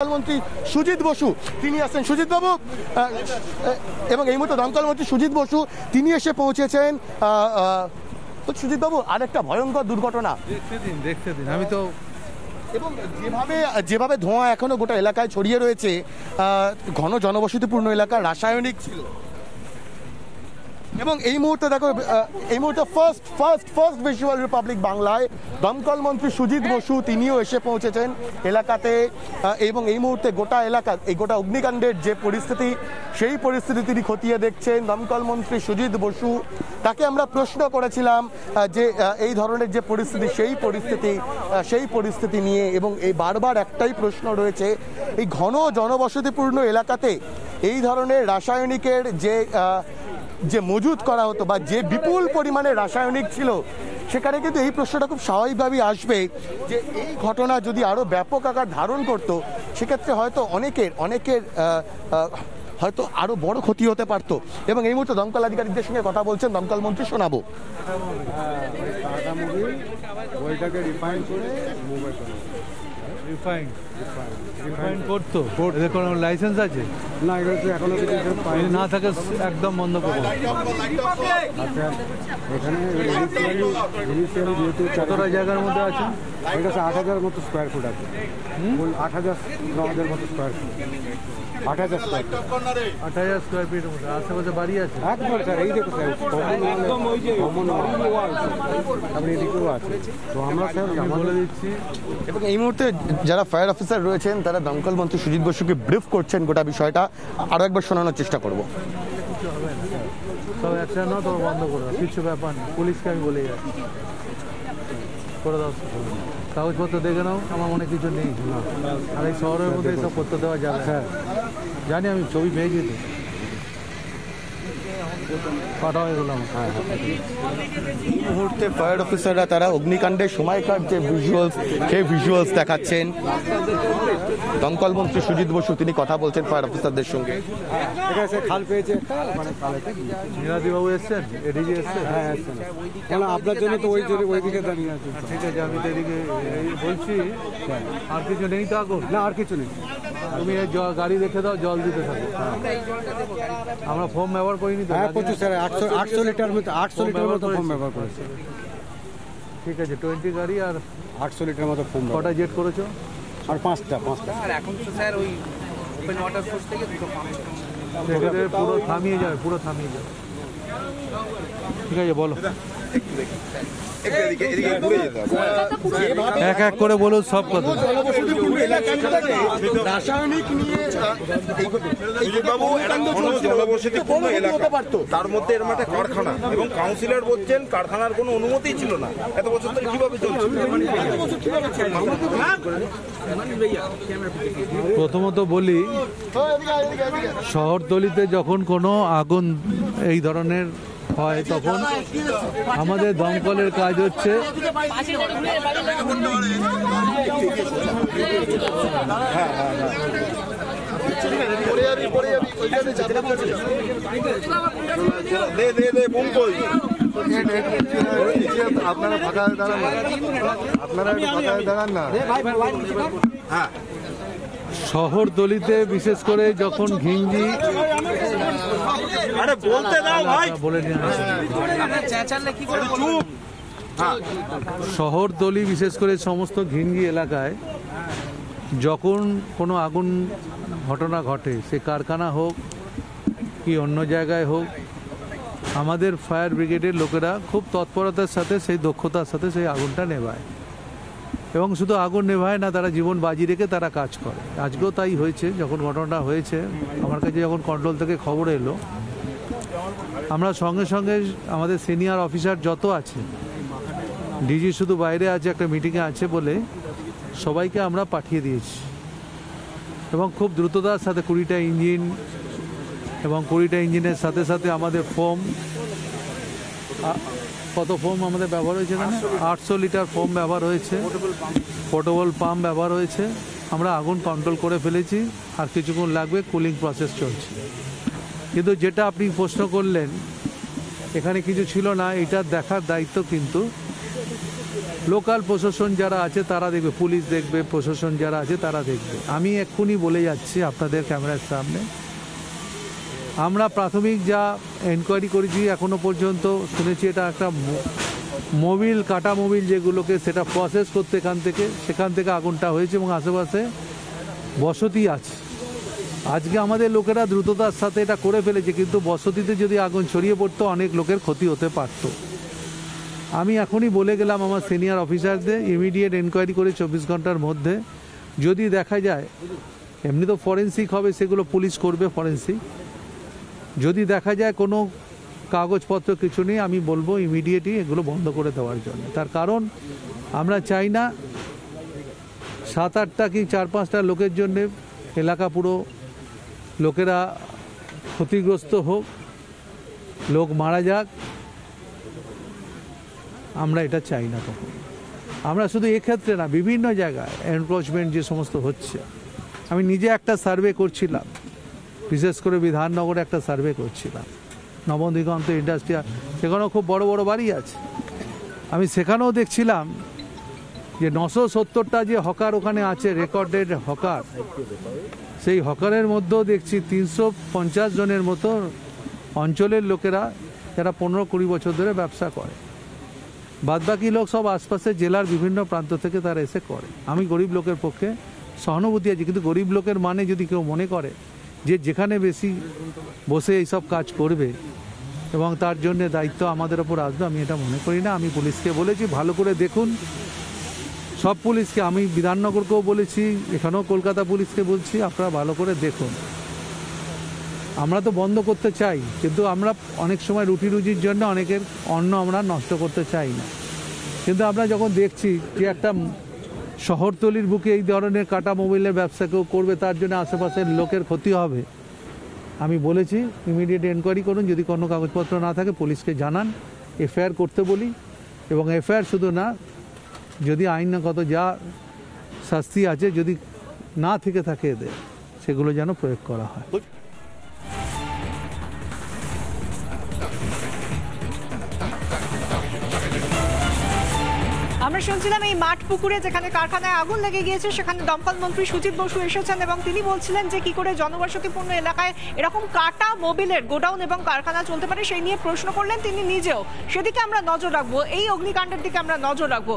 দমকলমন্ত্রী সুজিত বসু তিনি আসছেন সুজিত বাবু এবং এই মুহূর্তে দমকলমন্ত্রী সুজিত বসু তিনি এসে পৌঁছেছেন সুজিত বাবু আরেকটা ভয়ঙ্কর দুর্ঘটনা। দেখতে দিন দেখতে দিন আমি তো এবং যেভাবে যেভাবে ধোঁয়া এখনও গোটা এলাকায় ছড়িয়ে রয়েছে ঘন জনবসতিপূর্ণ এলাকা রাসায়নিক ছিল। এবং এই মুহূর্তে দেখো এই মুহূর্তে first first first visual Republic বাংলায় দমকল মন্ত্রী সুজিত বসু তিনিও এসে পৌঁছেছেন এলাকাতে। এবং এই মুহূর্তে গোটা এলাকা, এই গোটা অগ্নিকাণ্ডের যে পরিস্থিতি, সেই পরিস্থিতি তিনি খতিয়ে দেখছেন দমকল মন্ত্রী সুজিত বসু। তাকে আমরা প্রশ্ন করেছিলাম যে এই ধরনের যে পরিস্থিতি, সেই পরিস্থিতি সেই পরিস্থিতি নিয়ে এবং এই বারবার একটাই প্রশ্ন রয়েছে, এই ঘন জনবসতিপূর্ণ এলাকাতে এই ধরনের রাসায়নিকের যে যে মজুত করা হতো বা যে বিপুল পরিমাণে রাসায়নিক ছিল, সেখানে কিন্তু এই প্রশ্নটা খুব স্বাভাবিকভাবেই আসবে যে এই ঘটনা যদি আরও ব্যাপক আকার ধারণ করতো, সেক্ষেত্রে হয়তো অনেকের অনেকের হয়তো আরও বড় ক্ষতি হতে পারতো। এবং এই মুহূর্তে দমকল আধিকারিকদের সঙ্গে কথা বলছেন দমকল মন্ত্রী, শোনাবো। করে মুভি করে রিফাইন রিফাইন করতো। এদের কোনো লাইসেন্স আছে? না এগুলো তো এখনও কিছু না থাকে একদম বন্ধ করব আচ্ছা এখানে ইনিশিয়ালি যেহেতু কতটা জায়গার মধ্যে আছে? এটা আট হাজার মতো স্কোয়ার ফুট আছে। ফুল আট হাজার ন হাজার মতো স্কোয়ার ফুট আট হাজার স্কোয়ার আট হাজার স্কোয়ার মধ্যে। আশেপাশে বাড়ি আছে? একবার স্যার এই দেখো স্যার আপনি এদিকেও আছে তো আমরা স্যার বলে দিচ্ছি। এবং এই মুহূর্তে যারা ফায়ার অফিসার রয়েছেন তারা দমকল মন্ত্রী সুজিত বসুকে ব্রিফ করছেন গোটা বিষয়টা। আরও একবার শোনানোর চেষ্টা করব। সব একসাথে না তো বন্ধ করে দাও। কিছু ব্যাপার নেই পুলিশকে আমি বলে যাচ্ছি। করে দাও। কাগজপত্র দেখে নাও। আমার মনে কিছু নেই। আর এই শহরের মধ্যে সব করতে দেওয়া যাবে হ্যাঁ। জানি আমি ছবি পেয়েছি তো হয়ে হ্যাঁ। এই মুহূর্তে ফায়ার অফিসাররা তারা অগ্নিকাণ্ডের সময়কার যে ভিজুয়ালস সেই ভিজুয়ালস দেখাচ্ছেন। দমকল মন্ত্রী সুজিত বসু তিনি কথা বলছেন ফায়ার অফিসারদের সঙ্গে। খাল পেয়েছে। মানে খালেতে বাবু এসছেন? এডিজি এসছেন? হ্যাঁ কেন আপনার জন্য তো ওই জন্য ওইদিকে দাঁড়িয়ে আছে ঠিক আছে আমি তো এদিকে বলছি আর কিছু নেই তো আগুন না আর কিছু নেই। তুমি গাড়ি রেখে দাও জল দিতে থাকো। আমরা ফোম ব্যবহার করিনি তো হ্যাঁ প্রচুর স্যার আটশো আটশো লিটার মতো আটশো লিটার মতো ফোম ব্যবহার করেছে। ঠিক আছে টোয়েন্টি গাড়ি আর আটশো লিটার মতো ফোম কটা জেট করেছ? আর পাঁচটা পাঁচটা। আর এখন তো স্যার ওই ওপেন ওয়াটার সোর্স থেকে দুটো পাম্প পুরো থামিয়ে যাবে পুরো থামিয়ে যাবে। ঠিক আছে বলো। এক এক করে বলুন সব কথা। রাসায়নিক নিয়ে তার মধ্যে একটা কারখানা এবং কাউন্সিলর বলছেন কারখানার কোনো অনুমতি ছিল না। এত বছর ধরে কীভাবে চলছে প্রথমত বলি শহরতলিতে যখন কোনো আগুন এই ধরনের হয় তখন আমাদের দমকলের কাজ হচ্ছে আপনারা ফাঁকা দাঁড়ান না আপনারা একটু ফাঁকা দাঁড়ান না শহরতলিতে বিশেষ করে যখন ঘিঞ্জি আরে বলতে দাও ভাই। বলে শহরতলি বিশেষ করে সমস্ত ঘিঞ্জি এলাকায় যখন কোনো আগুন ঘটনা ঘটে, সে কারখানা হোক কি অন্য জায়গায় হোক, আমাদের ফায়ার ব্রিগেডের লোকেরা খুব তৎপরতার সাথে সেই দক্ষতার সাথে সেই আগুনটা নেভায়। এবং শুধু আগুন নেভায় না, তারা জীবন বাজি রেখে তারা কাজ করে। আজকেও তাই হয়েছে, যখন ঘটনাটা হয়েছে, আমার কাছে যখন কন্ট্রোল থেকে খবর এলো আমরা সঙ্গে সঙ্গে আমাদের সিনিয়র অফিসার যত আছে, ডিজি শুধু বাইরে আছে, একটা মিটিংয়ে আছে বলে সবাইকে আমরা পাঠিয়ে দিয়েছি। এবং খুব দ্রুততার সাথে কুড়িটা ইঞ্জিন এবং কুড়িটা ইঞ্জিনের সাথে সাথে আমাদের ফোম কত ফোম আমাদের ব্যবহার হয়েছে এখানে আটশো লিটার ফোম ব্যবহার হয়েছে, পোর্টেবল পাম্প ব্যবহার হয়েছে, আমরা আগুন কন্ট্রোল করে ফেলেছি, আর কিছুক্ষণ লাগবে কুলিং প্রসেস চলছে। কিন্তু যেটা আপনি প্রশ্ন করলেন, এখানে কিছু ছিল না, এটা দেখার দায়িত্ব কিন্তু লোকাল প্রশাসন যারা আছে তারা দেখবে, পুলিশ দেখবে, প্রশাসন যারা আছে তারা দেখবে। আমি এক্ষুনি বলে যাচ্ছি আপনাদের ক্যামেরার সামনে। আমরা প্রাথমিক যা এনকোয়ারি করেছি এখনও পর্যন্ত শুনেছি, এটা একটা মোবিল, কাটা মোবিল যেগুলোকে সেটা প্রসেস করতে এখান থেকে, সেখান থেকে আগুনটা হয়েছে এবং আশেপাশে বসতি আছে। আজকে আমাদের লোকেরা দ্রুততার সাথে এটা করে ফেলেছে, কিন্তু বসতিতে যদি আগুন ছড়িয়ে পড়তো, অনেক লোকের ক্ষতি হতে পারত। আমি এখনই বলে গেলাম আমার সিনিয়র অফিসারদের ইমিডিয়েট এনকোয়ারি করে চব্বিশ ঘণ্টার মধ্যে। যদি দেখা যায়, এমনি তো ফরেন্সিক হবে, সেগুলো পুলিশ করবে ফরেন্সিক যদি দেখা যায় কোনো কাগজপত্র কিছু নেই, আমি বলব ইমিডিয়েটই এগুলো বন্ধ করে দেওয়ার জন্য। তার কারণ, আমরা চাই না সাত আটটা কি চার পাঁচটা লোকের জন্যে এলাকা পুরো লোকেরা ক্ষতিগ্রস্ত হোক, লোক মারা যাক, আমরা এটা চাই না তখন আমরা শুধু এক্ষেত্রে না, বিভিন্ন জায়গায় এনক্রোচমেন্ট যে সমস্ত হচ্ছে। আমি নিজে একটা সার্ভে করছিলাম, বিশেষ করে বিধাননগরে একটা সার্ভে করছিলাম। নবদিগন্ত ইন্ডাস্ট্রিয়াল সেখানেও খুব বড় বড় বাড়ি আছে। আমি সেখানেও দেখছিলাম যে নশো সত্তরটা যে হকার ওখানে আছে, রেকর্ডেড হকার, সেই হকারের মধ্যেও দেখছি তিনশো পঞ্চাশ জনের মতো অঞ্চলের লোকেরা যারা পনেরো কুড়ি বছর ধরে ব্যবসা করে। বাদবাকি লোক সব আশপাশের জেলার বিভিন্ন প্রান্ত থেকে তারা এসে করে। আমি গরিব লোকের পক্ষে সহানুভূতি আছে, কিন্তু গরিব লোকের মানে যদি কেউ মনে করে যে যেখানে বেশি বসে এইসব কাজ করবে এবং তার জন্য দায়িত্ব আমাদের ওপর আসবে, আমি এটা মনে করি না। আমি পুলিশকে বলেছি, ভালো করে দেখুন সব পুলিশকে আমি বিধাননগরকেও বলেছি, এখানেও কলকাতা পুলিশকে বলছি, আপনারা ভালো করে দেখুন। আমরা তো বন্ধ করতে চাই, কিন্তু আমরা অনেক সময় রুটি রুজির জন্য অনেকের অন্ন আমরা নষ্ট করতে চাই না। কিন্তু আমরা যখন দেখছি যে একটা শহরতলির বুকে এই ধরনের কাটা মোবাইলের ব্যবসা কেউ করবে, তার জন্য আশেপাশের লোকের ক্ষতি হবে, আমি বলেছি ইমিডিয়েট এনকোয়ারি করুন, যদি কোনো কাগজপত্র না থাকে, পুলিশকে জানান, এফআইআর করতে বলি, এবং এফআইআর শুধু না যদি আইনগত যা শাস্তি আছে, যদি না থেকে থাকে এদের, সেগুলো যেন প্রয়োগ করা হয়। আমরা শুনছিলাম এই মাঠ পুকুরে যেখানে কারখানায় আগুন লেগে গিয়েছে, সেখানে দমকল মন্ত্রী সুজিত বসু এসেছেন এবং তিনি বলছিলেন যে কি করে জনবসতিপূর্ণ এলাকায় এরকম কাটা মোবিলের গোডাউন এবং কারখানা চলতে পারে, সেই নিয়ে প্রশ্ন করলেন তিনি নিজেও। সেদিকে আমরা নজর রাখব, এই অগ্নিকাণ্ডের দিকে আমরা নজর রাখব।